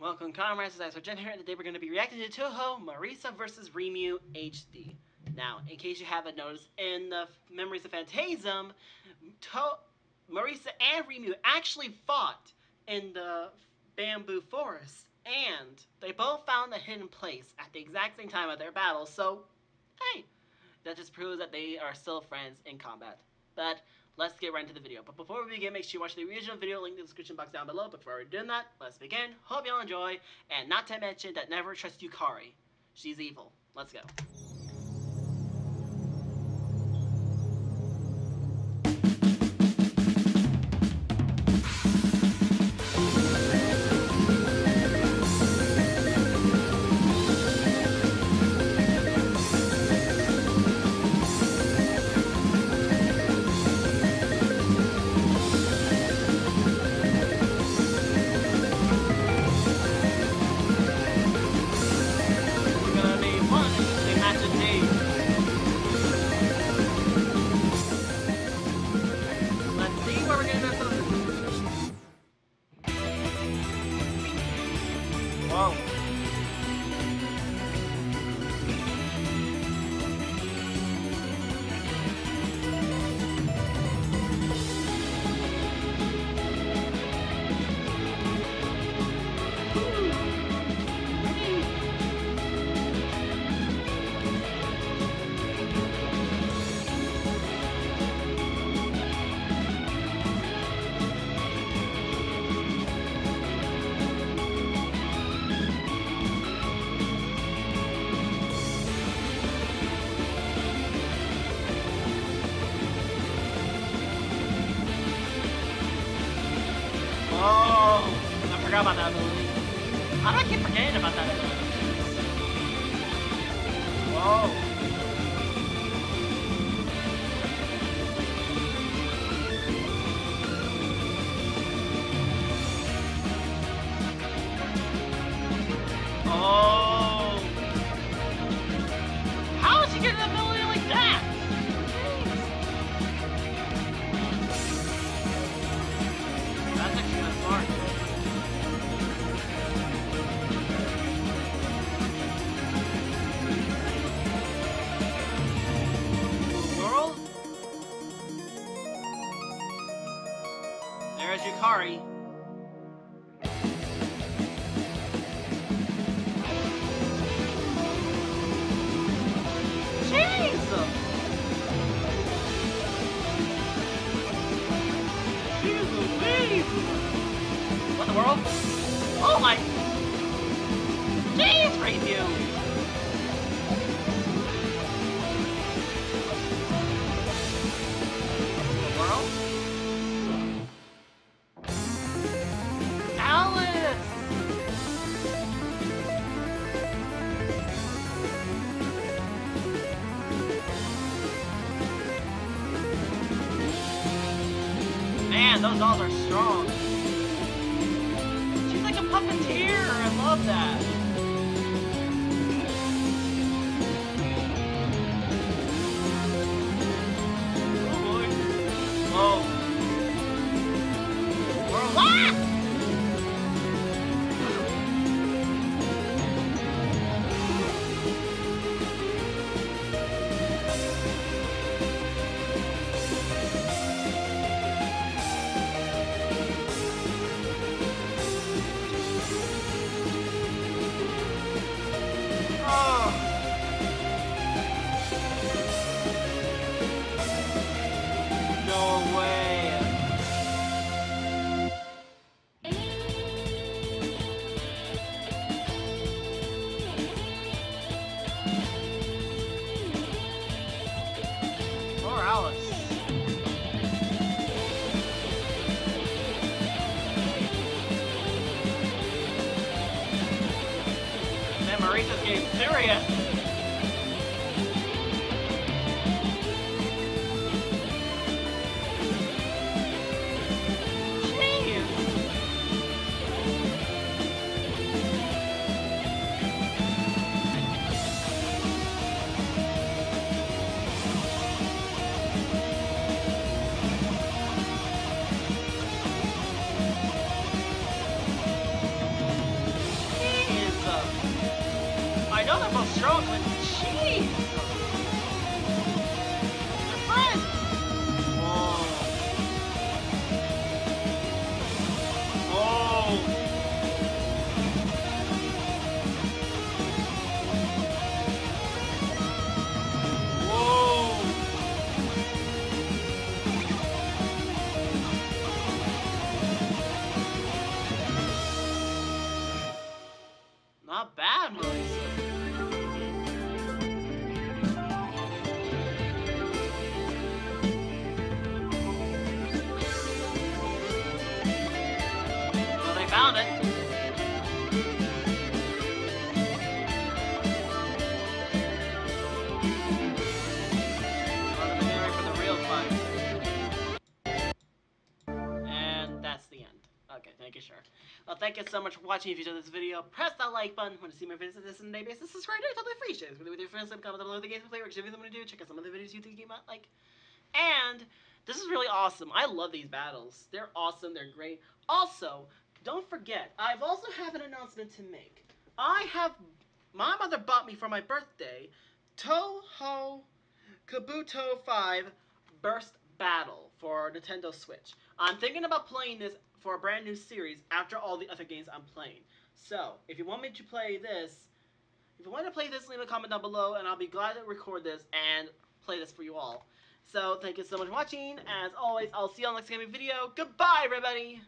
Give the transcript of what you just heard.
Welcome, comrades. It's Jen here, and today we're going to be reacting to Touhou Marisa vs. Reimu HD. Now, in case you haven't noticed, in the Memories of Phantasm, to Marisa and Reimu actually fought in the bamboo forest, and they both found a hidden place at the exact same time of their battle, so, hey, that just proves that they are still friends in combat. But let's get right into the video. But before we begin, make sure you watch the original video, link in the description box down below. Before we're doing that, let's begin. Hope y'all enjoy, and not to mention that never trust Yukari. She's evil. Let's go. Whoa. Forgot about that ability. How do I keep forgetting about that ability? Whoa. There's Yukari. Jesus! What the world? Oh my! Jeez, review! Man, those dolls are strong. She's like a puppeteer. I love that. Getting serious. Know they're both strong, but jeez! Not bad, Melissa. Real fight. And that's the end. Okay, thank you, sure. Well, thank you so much for watching. If you enjoyed this video, press that like button. Want to see more videos of this on a day basis? Subscribe to it. Totally free. Video with your friends. and Comment below the games we play. Or if want to do, check out some of the videos you think you might like. And this is really awesome. I love these battles. They're awesome. They're great. Also, don't forget, I've also have an announcement to make. I have my mother bought me for my birthday Touhou Kobuto 5 Burst Battle for Nintendo Switch. I'm thinking about playing this for a brand new series after all the other games I'm playing. So, if you want me to play this, if you want to play this, leave a comment down below, and I'll be glad to record this and play this for you all. So, thank you so much for watching. As always, I'll see you on the next gaming video. Goodbye, everybody!